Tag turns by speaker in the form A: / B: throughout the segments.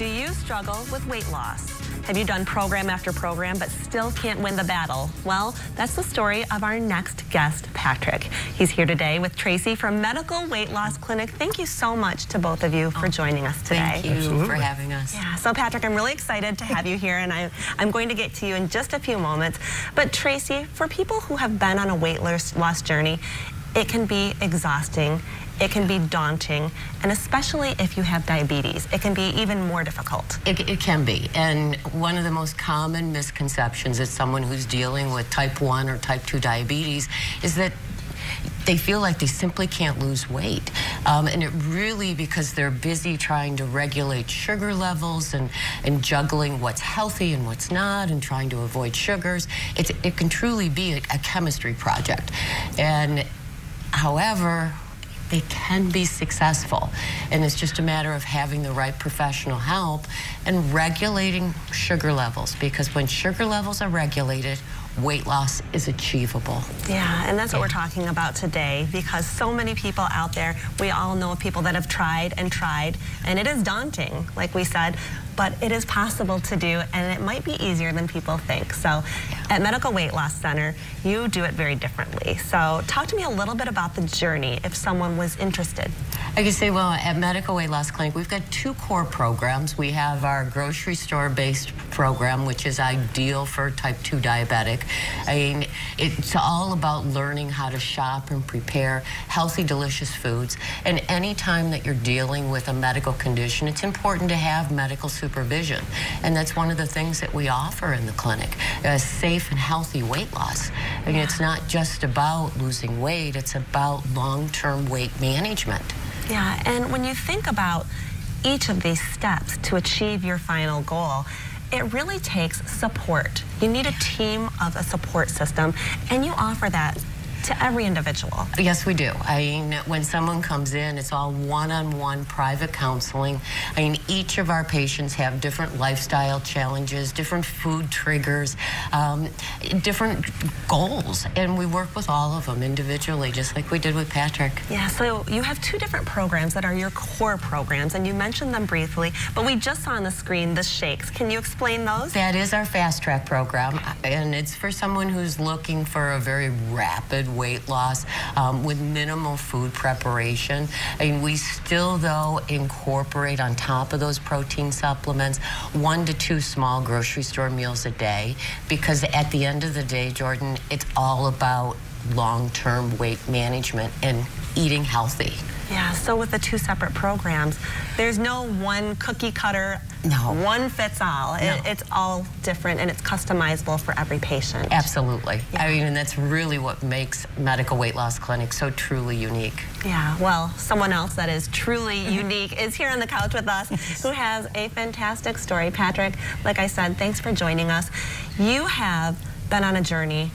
A: Do you struggle with weight loss? Have you done program after program but still can't win the battle? Well, that's the story of our next guest, Patrick. He's here today with Tracy from Medical Weight Loss Clinic. Thank you so much to both of you for oh, joining us today.
B: Thank you Absolutely. for having us.
A: Yeah, so Patrick, I'm really excited to have you here and I, I'm going to get to you in just a few moments. But Tracy, for people who have been on a weight loss journey, it can be exhausting it can be daunting, and especially if you have diabetes, it can be even more difficult.
B: It, it can be, and one of the most common misconceptions is someone who's dealing with type 1 or type 2 diabetes is that they feel like they simply can't lose weight. Um, and it really, because they're busy trying to regulate sugar levels and, and juggling what's healthy and what's not and trying to avoid sugars, it can truly be a, a chemistry project. And however, they can be successful. And it's just a matter of having the right professional help and regulating sugar levels because when sugar levels are regulated, weight loss is achievable.
A: Yeah, and that's what we're talking about today because so many people out there, we all know people that have tried and tried, and it is daunting, like we said, but it is possible to do, and it might be easier than people think. So at Medical Weight Loss Center, you do it very differently. So talk to me a little bit about the journey if someone was interested.
B: I can say, well, at Medical Weight Loss Clinic, we've got two core programs. We have our grocery store-based program, which is ideal for type 2 diabetic. I mean, it's all about learning how to shop and prepare healthy, delicious foods. And any time that you're dealing with a medical condition, it's important to have medical supervision. And that's one of the things that we offer in the clinic, a safe and healthy weight loss. I mean, it's not just about losing weight, it's about long-term weight management.
A: Yeah, and when you think about each of these steps to achieve your final goal, it really takes support. You need a team of a support system, and you offer that to every individual?
B: Yes, we do. I mean, when someone comes in, it's all one-on-one -on -one private counseling. I mean, each of our patients have different lifestyle challenges, different food triggers, um, different goals, and we work with all of them individually, just like we did with Patrick.
A: Yeah, so you have two different programs that are your core programs, and you mentioned them briefly, but we just saw on the screen the shakes. Can you explain those?
B: That is our fast track program, and it's for someone who's looking for a very rapid weight loss um, with minimal food preparation. And we still, though, incorporate on top of those protein supplements one to two small grocery store meals a day because at the end of the day, Jordan, it's all about long-term weight management and eating healthy.
A: Yeah, so with the two separate programs, there's no one cookie cutter, no. one fits all. No. It, it's all different and it's customizable for every patient.
B: Absolutely. Yeah. I mean, and that's really what makes Medical Weight Loss Clinic so truly unique.
A: Yeah, well, someone else that is truly unique is here on the couch with us who has a fantastic story. Patrick, like I said, thanks for joining us. You have been on a journey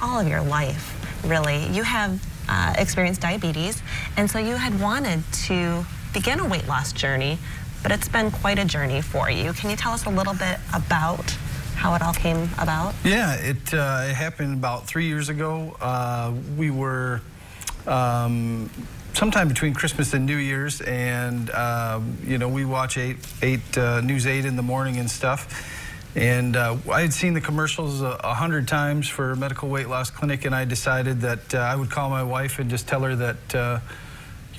A: all of your life, really. You have uh, experienced diabetes, and so you had wanted to begin a weight loss journey, but it's been quite a journey for you. Can you tell us a little bit about how it all came about?
C: Yeah, it, uh, it happened about three years ago. Uh, we were um, sometime between Christmas and New Year's, and um, you know we watch eight, eight uh, News 8 in the morning and stuff. And uh, I had seen the commercials a, a, hundred times for Medical Weight Loss Clinic, and I decided that uh, I would call my wife and just tell her that, uh,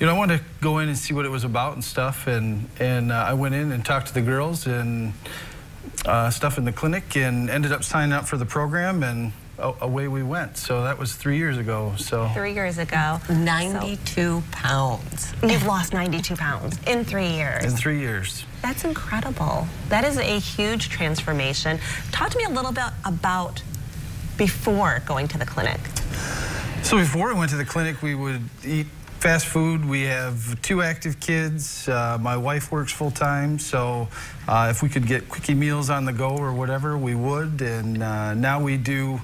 C: you know, I wanted to go in and see what it was about and stuff. And, and uh, I went in and talked to the girls and uh, stuff in the clinic and ended up signing up for the program. And away we went. So that was three years ago. So
A: three years ago,
B: 92 so, pounds.
A: You've lost 92 pounds in three years.
C: In three years.
A: That's incredible. That is a huge transformation. Talk to me a little bit about before going to the clinic.
C: So before I went to the clinic, we would eat fast food. We have two active kids. Uh, my wife works full time, so uh, if we could get quickie meals on the go or whatever, we would. And uh, now we do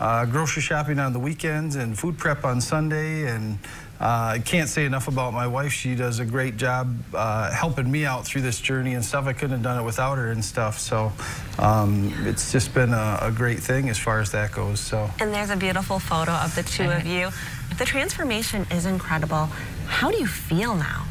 C: uh, grocery shopping on the weekends and food prep on Sunday. And uh, I can't say enough about my wife. She does a great job uh, helping me out through this journey and stuff. I couldn't have done it without her and stuff. So um, it's just been a, a, great thing as far as that goes. So.
A: And there's a beautiful photo of the two of you. The transformation is incredible. How do you feel now?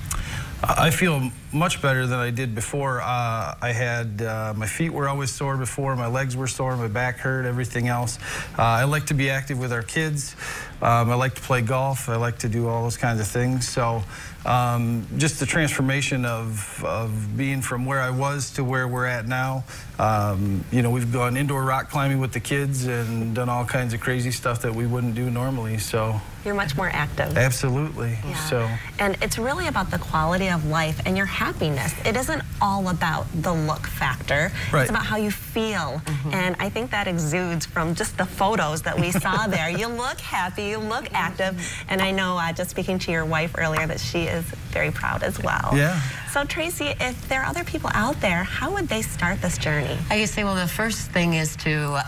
C: I feel much better than I did before. Uh, I had uh, my feet were always sore before, my legs were sore, my back hurt, everything else. Uh, I like to be active with our kids. Um, I like to play golf. I like to do all those kinds of things. So um, just the transformation of, of being from where I was to where we're at now. Um, you know, we've gone indoor rock climbing with the kids and done all kinds of crazy stuff that we wouldn't do normally. So
A: You're much more active.
C: absolutely.
A: Yeah.
C: So.
A: And it's really about the quality of life and your happiness. It isn't all about the look factor.
C: Right.
A: It's about how you feel. And I think that exudes from just the photos that we saw there. You look happy, you look active. And I know uh, just speaking to your wife earlier that she is very proud as well.
C: Yeah.
A: So Tracy, if there are other people out there, how would they start this journey?
B: I say, well, the first thing is to uh,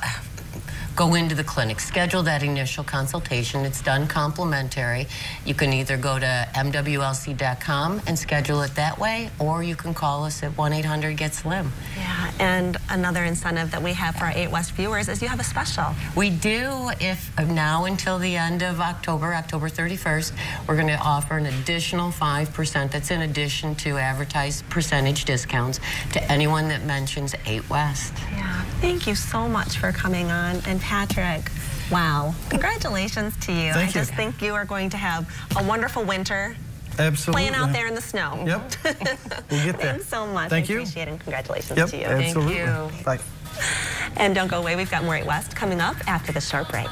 B: go into the clinic, schedule that initial consultation. It's done complimentary. You can either go to mwlc.com and schedule it that way, or you can call us at 1-800-GET-SLIM.
A: Yeah, and another incentive that we have for our 8 West viewers is you have a special.
B: We do, if uh, now until the end of October, October 31st, we're going to offer an additional 5%. That's in addition to advertised percentage discounts to anyone that mentions 8 West.
A: Yeah, thank you so much for coming on. And Patrick, wow, congratulations to you.
C: Thank
A: I
C: you.
A: just think you are going to have a wonderful winter
C: Absolutely.
A: playing out there in the snow.
C: Yep. We'll get there.
A: Thanks so much.
C: Thank
A: I
C: you.
A: appreciate it. And congratulations
C: Yep.
A: to you.
C: Absolutely.
B: you.
C: Bye.
A: And don't go away. We've got more 8 West coming up after the short break.